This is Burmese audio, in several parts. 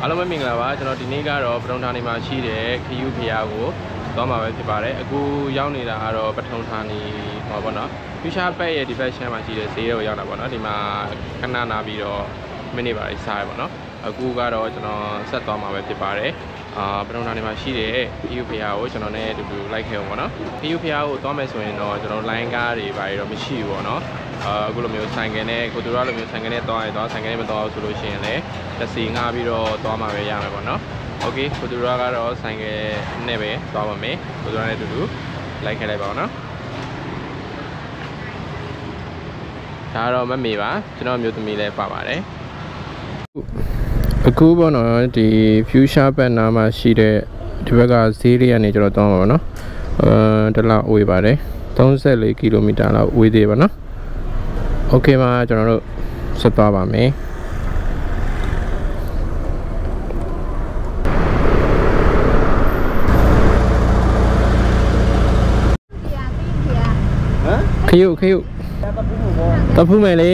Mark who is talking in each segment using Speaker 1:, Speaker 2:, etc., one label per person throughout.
Speaker 1: အားလုံးပဲမင်္ဂလာပါကျွန်တော်ဒီနေ့ကတော့ပထုံဌာနီမှာရှိတဲ့ခယူဖျားကိုသွားမှာပဲဖြစ်ပါတယ်အခုရောက်နေတာကတော့ပထုံဌာနီဟောပေါ့နော်ဖျူရှားဘက်ရဲ့ဒီဘက်ရှမ်းမှာရှိတဲ့ဈေးကိုရောက်တာပေါ့နော်ဒီမှာခဏနာပြီးတော့မိနစ်ပါလေးစားရပေါ့နော်အခုကတော့ကျွန်တော်ဆက်သွားမှာပဲဖြစ်ပါတယ်အာပထုံဌာနီမှာရှိတဲ့ခယူဖျားကိုကျွန်တော်နဲ့အတူတူလိုက်ခဲ့အောင်ပေါ့နော်ခယူဖျားကိုသွားမယ်ဆိုရင်တော့ကျွန်တော်လိုင်းကားတွေဘာတွေတော့မရှိဘူးပေါ့နော်အာအခုလိုမျိုးဆိုင်ကယ်နဲ့ကိုတူရလိုမျိုးဆိုင်ကယ်နဲ့သွားရင်သွားဆိုင်ကယ်နဲ့မသွားဘူးဆိုလို့ရှိရင်လည်း တစ်စီငှားပြီးတော့သွားမှာပဲရမယ်ပေါ့နော်โอเคကိုတူရကတော့ဆိုင်ကယ်နဲ့ပဲသွားပါမယ်ကိုတူရနဲ့အတူတူလိုက်ခဲ့လိုက်ပါအောင်နော်ဒါတော့မမေပါကျွန်တော်မျိုးသမီးလည်းပါပါတယ်အခုပေါ့နော်ဒီ future ဘက်နားမှာရှိတဲ့ဒီဘက်ကဈေးလေးကနေကျွန်တော်သွားမှာပါနော်အဲတလောက်ဝေးပါတယ်34ကီလိုမီတာလောက်ဝေးသေးပါနော်โอเคပါကျွန်တော်တို့ဆက်သွားပါမယ် ခရုခရုတဖူးမယ်လေ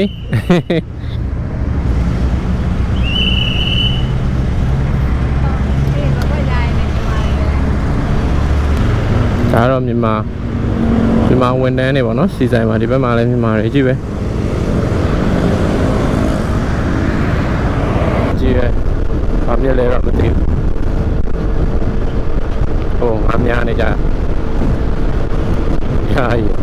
Speaker 1: ဒါတော့မြန်မာမြန်မာဝန်တန်းနေပေါ့နော်စီဆိုင်မှာဒီဘက်မှာလည်းမြန်မာတွေကြည့်ပဲကြည့်ပဲဘာဖြစ်လဲတော့မသိဘူးဟိုငါများနေကြဟာကြီး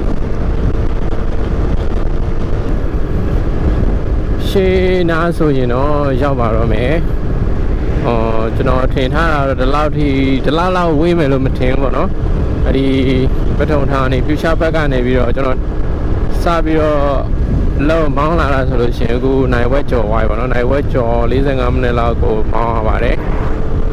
Speaker 1: ရှေးနားဆိုရင်တော့ရောက်ပါတော့မယ်။အော်ကျွန်တော်ထင်ထားတာတော့ဒီလောက်ထိဒီလောက်လောက်ဝေးမယ်လို့မထင်ဘူးပေါ့နော်။အဲဒီပထုံထောင်နေ future ဘက်ကနေပြီးတော့ကျွန်တော်စပြီးတော့လောက်မောင်းလာတာဆိုလို့ရှိရင်အခုနိုင်ဝက်ကျော်ဝိုင်းပေါ့နော်။နိုင်ဝက်ကျော်45မိနစ်လောက်ကိုမောင်းရပါတယ်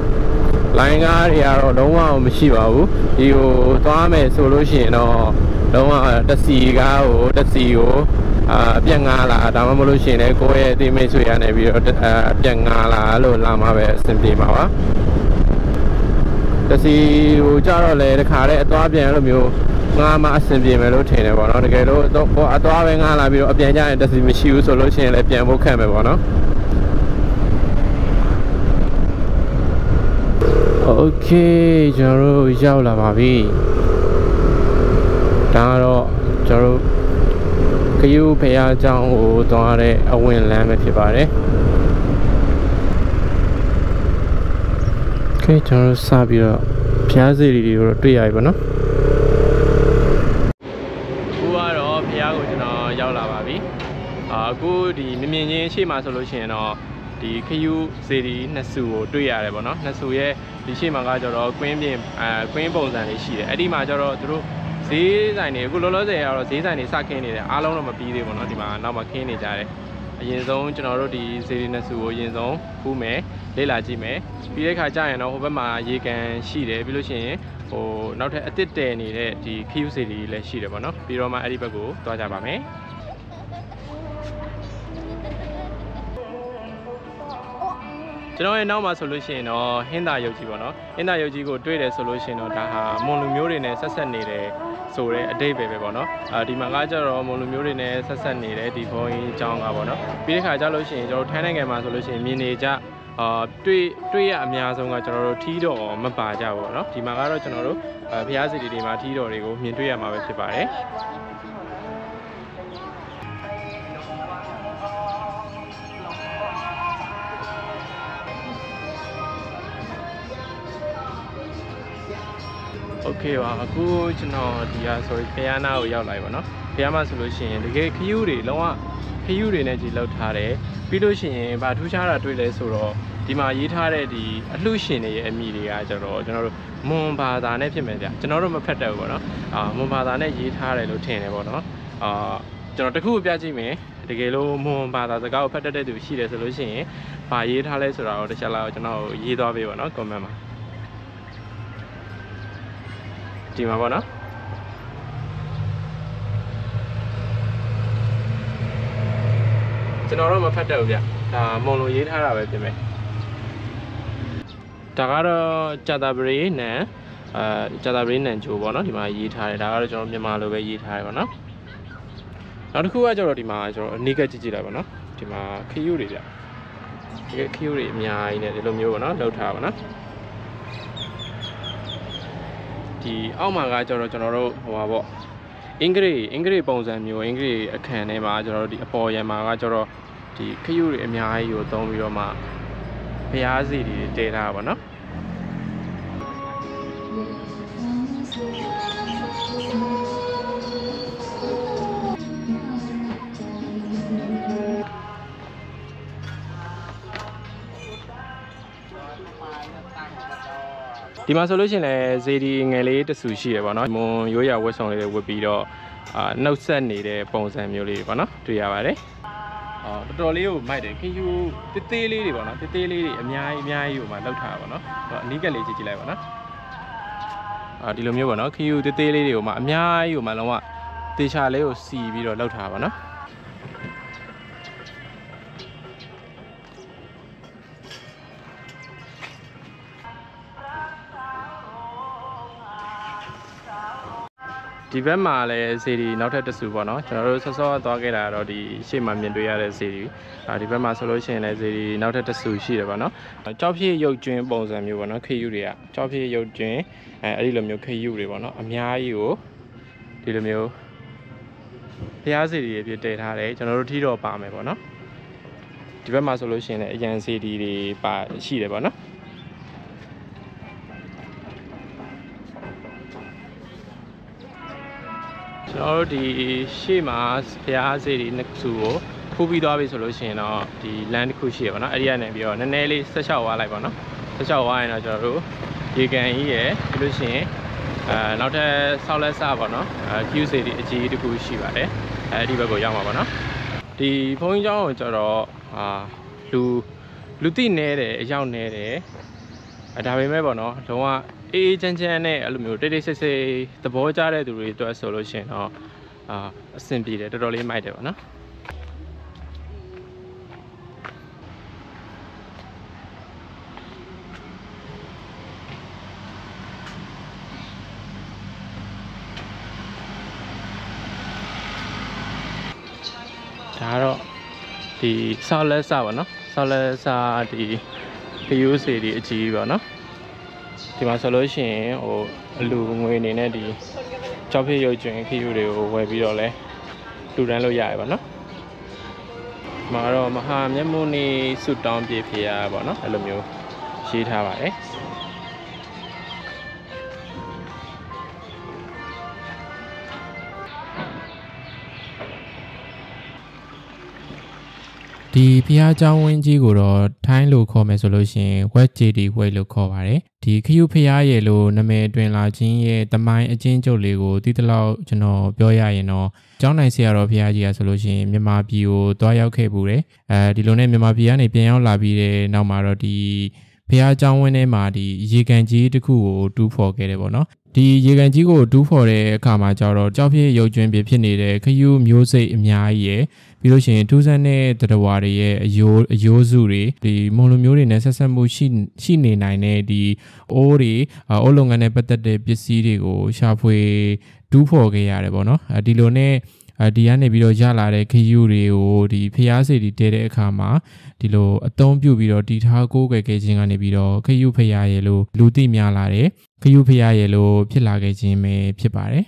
Speaker 1: ။လိုင်းကားတွေကတော့လုံးဝမရှိပါဘူး။ဒီဟိုသွားမယ်ဆိုလို့ရှိရင်တော့လုံးဝတက်စီကားကိုတက်စီကို အာအပြက်ငားလာဒါမှမဟုတ်လို့ရှိရင်လည်းကိုယ့်ရဲ့အသိမိတ်ဆွေရနေပြီးတော့အပြက်ငားလာလို့လာမှာပဲအဆင်ပြေမှာပါတစီဟိုကြတော့လေတခါတည်းအသွားပြန်လို့မျိုးငားမှအဆင်ပြေမယ်လို့ထင်တယ်ပေါ့နော်တကယ်လို့တော့အသွားပဲငားလာပြီးတော့အပြန်ကြရင်တစီမရှိဘူးဆိုလို့ရှိရင်လည်းပြန်ဖို့ခက်မယ်ပေါ့နော်โอเคကျွန်တော်တို့ရောက်လာပါပြီဒါကတော့ကျွန်တော်တို့ခ ယုဘုရားကျောင်းကိုသွားတဲ့အဝင်လမ်းပဲဖြစ်ပါတယ်။ခဲ့ကျွန်တော်စပြီးတော့ဘုရားစေတီတွေကိုတွေ့ရပြီပေါ့နော်။ခုကတော့ဘုရားကိုကျွန်တော်ရောက်လာပါပြီ။အာခုဒီမြင်မြင်ချင်းရှေ့မှာဆိုလို့ရှိရင်တော့ဒီခယူစေတီနှစ်စုကိုတွေ့ရတယ်ပေါ့နော်။နှစ်စုရဲ့ဒီရှေ့မှာကကျတော့ကွင်းပြင်အဲကွင်းပုံစံလေးရှိတယ်။အဲ့ဒီမှာကျတော့သူတို့ ဈေးဆိုင်တွေအခုလောလောဆယ်ကတော့ဈေးဆိုင်တွေစခင်းနေတယ်အားလုံးတော့မပြီးသေးဘူးเนาะဒီမှာနောက်မှခင်းနေကြတယ်အရင်ဆုံးကျွန်တော်တို့ဒီဈေးတွေနဲ့စုကိုအရင်ဆုံးဖူးမယ်လေ့လာကြည့်မယ်ပြီးတဲ့ခါကျရင်တော့ဟိုဘက်မှာရေကန်ရှိတယ်ပြီးလို့ရှိရင်ဟိုနောက်ထပ်အစ်စ်တဲနေတဲ့ဒီ queue ဈေးတွေလည်းရှိတယ်ပေါ့เนาะပြီးတော့မှအဲ့ဒီဘက်ကိုသွားကြပါမယ်ကျွန်တော်ရဲ့နောက်မှာဆိုလို့ရှိရင်တော့ဟင်းသာရုပ်ကြီးပေါ့နော်ဟင်းသာရုပ်ကြီးကိုတွေ့တယ်ဆိုလို့ရှိရင်တော့ဒါဟာမွန်လူမျိုးတွေနဲ့ဆက်ဆက်နေတယ် ဆိုတဲ့အတိတ်ပဲပဲပေါ့နော်အာဒီမှာကကြတော့မွန်လူမျိုးတွေနဲ့ဆက်ဆက်နေတဲ့ဒီဘုံကြီးအကြောင်းကပေါ့နော်ပြီးတဲ့ခါကျလို့ရှိရင်ကျွန်တော်ထိုင်းနိုင်ငံမှာဆိုလို့ရှိရင်မြင်နေကြအာတွေ့တွေ့ရအများဆုံးကကျွန်တော်တို့ထီးတော်မပါကြဘူးပေါ့နော်ဒီမှာကတော့ကျွန်တော်တို့ဘုရားစီတီတွေမှာထီးတော်တွေကိုမြင်တွေ့ရမှာပဲဖြစ်ပါတယ် โอเคပါအခုကျွန်တော်ဒီဟာ sorry ဖယားနာကိုရောက်လာပြီပေါ့နော်ဖယားမှာဆိုလို့ရှိရင်တကယ်ခယူးတွေလုံးဝခယူးတွေနဲ့ကြီးလောက်ထားတယ်ပြီးလို့ရှိရင်ဗာထူးခြားတာတွေ့လဲဆိုတော့ဒီမှာရေးထားတဲ့ဒီအလှရှင်တွေရဲ့အမိတွေကကျတော့ကျွန်တော်တို့မွန်ဘာသာနဲ့ဖြစ်မယ်ဗျကျွန်တော်တို့မဖတ်တတ်ဘူးပေါ့နော်အာမွန်ဘာသာနဲ့ရေးထားတယ်လို့ထင်တယ်ပေါ့နော်အာကျွန်တော်တခုပြကြည့်မယ်တကယ်လို့မွန်ဘာသာစကားကိုဖတ်တတ်တဲ့သူရှိတယ်ဆိုလို့ရှိရင်ဗာရေးထားလဲဆိုတာတော့တစ်ချက်လောက်ကျွန်တော်ရေးသွားပေးပါနော် comment မှာ ဒီမှာပေါ့နော်ကျွန်တော်တော့မဖတ်တတ်ဘူးဗျဒါမုံလိုရေးထားတာပဲပြင်မယ်ဒါကတော့ကြာတာပရိနန်အာကြာတာပရိနန်ဂျိုပေါ့နော်ဒီမှာရေးထားတယ်ဒါကတော့ကျွန်တော်မြန်မာလိုပဲရေးထားတယ်ပေါ့နော်နောက်တစ်ခုကကျတော့ဒီမှာကျွန်တော်အနိကကြည့်ကြည့်လိုက်ပါနော်ဒီမှာခရုတွေဗျတကယ်ခ ्यू တွေအများကြီးနဲ့ဒီလိုမျိုးပေါ့နော်လောက်ထားပါနော် ဒီအောက်မှာကကျတော့ကျွန်တော်တို့ဟိုပါပေါ့အင်္ဂရိအင်္ဂရိပုံစံမျိုးအင်္ဂရိအခန်းထဲမှာကျွန်တော်တို့ဒီအပေါ်ရံမှာကကျတော့ဒီခ ्यू တွေအများကြီးကိုသုံးပြီးတော့မှဖျားစီတွေတည်ထားတာပေါ့နော် ဒီမှာဆိုလို့ရှိရင်လည်းဇေဒီငယ်လေးတစ်ဆူရှိရပါတော့။မွန်ရိုးရာဝတ်ဆောင်လေးတွေဝတ်ပြီးတော့အာနှုတ်ဆက်နေတဲ့ပုံစံမျိုးလေးတွေပေါ့နော်တွေ့ရပါတယ်။အော်တော်တော်လေးကိုမိုက်တယ်ခင်ယူတေးသေးလေးတွေပေါ့နော်တေးသေးလေးတွေအများကြီးအများကြီးကိုမှလောက်ထားတာပေါ့နော်။ဟောအနီးကပ်လေးကြည့်ကြည့်လိုက်ပါနော်။အာဒီလိုမျိုးပေါ့နော်ခင်ယူတေးသေးလေးတွေကိုမှအများကြီးကိုမှလုံးဝတေချာလေးကိုစီပြီးတော့လောက်ထားပါနော်။ ဒီဘက်မှာလည်းစီဒီနောက်ထပ်တစ်စုပေါ့နော်ကျွန်တော်တို့ဆော့ဆော့သွားခဲ့တာတော့ဒီရှေ့မှာမြင်တွေ့ရတဲ့စီဒီအာဒီဘက်မှာဆိုလို့ရှိရင်လည်းစီဒီနောက်ထပ်တစ်စုရှိတယ်ပေါ့နော်ကြောက်ဖြည့်ရုပ်ကျွင်းပုံစံမျိုးပေါ့နော်ခေယူတွေကကြောက်ဖြည့်ရုပ်ကျွင်းအဲအဲ့ဒီလိုမျိုးခေယူတွေပေါ့နော်အများကြီးကိုဒီလိုမျိုးဖျားစီဒီတွေပြတည်ထားတယ်ကျွန်တော်တို့ထီတော့ပါမယ်ပေါ့နော်ဒီဘက်မှာဆိုလို့ရှိရင်လည်းအရန်စီဒီတွေပါရှိတယ်ပေါ့နော် ကျွန်တော်တို့ဒီရှေ့မှာဘုရားစေတီနှစ်ခုကိုဖူးပြီးသွားပြီဆိုလို့ရှိရင်တော့ဒီ land တစ်ခုရှိရပါတော့အဲ့ဒီကနေပြီးတော့နည်းနည်းလေးဆက်လျှောက်သွားလိုက်ပါတော့ဆက်လျှောက်သွားရင်တော့ကျွန်တော်တို့ရေကန်ကြီးရယ်ပြီးလို့ရှိရင်အဲနောက်ထပ်ဆောက်လက်စပါတော့အဲ Q စေတီအကြီးတစ်ခုရှိပါတယ်အဲဒီဘက်ကိုရောက်မှာပါနော်ဒီဘုန်းကြီးကျောင်းကိုကျတော့အာလူလူသိနေတယ်အရောက်နေတယ်အဲဒါပေမဲ့ပေါ့နော်လုံးဝ အေးအေးချမ်းချမ်းနဲ့အဲ့လိုမျိုးတိတ်တိတ်ဆိတ်ဆိတ်သဘောကျတဲ့သူတွေအတွက်ဆိုလို့ရှိရင်တော့အာအဆင်ပြေတယ်တော်တော်လေးမိုက်တယ်ပေါ့နော်ဒါကတော့ဒီဆောက်လက်စပါနော်ဆောက်လက်စဒီခယူးစီဒီအကြီးပါနော် ဒီမှာဆိုလို့ရှိရင်ဟိုအလူငွေအနေနဲ့ဒီကြောက်ဖြည့်ရုပ်ကျွင်ခီယူတွေကိုဝယ်ပြီးတော့လဲလူတန်းလို့ရရပါတော့။မှာတော့မဟာမျက်မှောနေဆုတောင်းပြဖေရပါတော့အဲ့လိုမျိုးရေးထားပါတယ်။
Speaker 2: ဒီဘုရားကျောင်းဝင်းကြီးကိုတော့ထိုင်းလို့ခေါ်မယ်ဆိုလို့ရှိရင် Wet JD Way လို့ခေါ်ပါတယ်ဒီခရုဖရားရဲ့လို့နာမည်တွင်လာခြင်းရဲ့တမိုင်းအချင်းကျုပ်လေးကိုတိတိလောက်ကျွန်တော်ပြောရရင်တော့ကျောင်းနိုင်ဆရာတော်ဘုရားကြီးကဆိုလို့ရှိရင်မြန်မာပြည်ကိုတွားရောက်ခဲ့ပူတယ်အဲဒီလိုနဲ့မြန်မာပြည်ကနေပြန်ရောက်လာပြီးတဲ့နောက်မှာတော့ဒီ ဘုရားကျောင်းဝင်းထဲမှာဒီရေကန်ကြီးတစ်ခုကိုတူးဖော်ခဲ့တယ်ပေါ့နော်ဒီရေကန်ကြီးကိုတူးဖော်တဲ့အခါမှာကျတော့ကြောက်ဖြစ်ရုပ်ကျွင်းပြဖြစ်နေတဲ့ခယူးမျိုးစိတ်အများကြီးရယ်ပြီးလို့ရှိရင်ထူးဆန်းတဲ့တရဝါတွေရဲ့အယိုးအယိုးစုတွေဒီမုံလူမျိုးတွေနဲ့ဆက်ဆက်မှုရှိရှိနေနိုင်တဲ့ဒီအိုးတွေအိုးလုံငန်းနဲ့ပတ်သက်တဲ့ပစ္စည်းတွေကိုရှာဖွေတူးဖော်ခဲ့ရတယ်ပေါ့နော်ဒီလိုနဲ့ အဲဒီကနေပြီးတော့ရလာတဲ့ခယူးတွေကိုဒီဖျားစီတွေတဲတဲ့အခါမှာဒီလိုအသုံးပြုပြီးတော့တီထားကိုးကွယ်ခဲ့ခြင်းကနေပြီးတော့ခယူးဖျားရဲ့လို့လူသိများလာတယ်ခယူးဖျားရဲ့လို့ဖြစ်လာခဲ့ခြင်းပဲဖြစ်ပါတယ်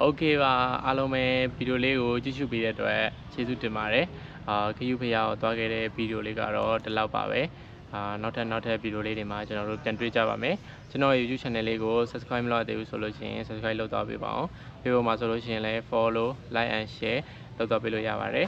Speaker 1: โอเคပါအားလုံးပဲဗီဒီယိုလေးကိုကြည့်ရှုပေးတဲ့အတွက်ကျေးဇူးတင်ပါတယ်အာခယူဖျားကိုသွားခဲ့တဲ့ဗီဒီယိုလေးကတော့ဒီလောက်ပါပဲ အာနောက်ထပ်နောက်ထပ်ဗီဒီယိုလေးတွေမှာကျွန်တော်တို့ပြန်တွေ့ကြပါမယ်ကျွန်တော်ရဲ့ YouTube channel လေးကို subscribe မလုပ်သေးဘူးဆိုလို့ရှိရင် subscribe လုပ်သွားပေးပါအောင်ပြီးတော့မှာဆိုလို့ရှိရင်လည်း follow like and share လုပ်သွားပေးလို့ရပါတယ်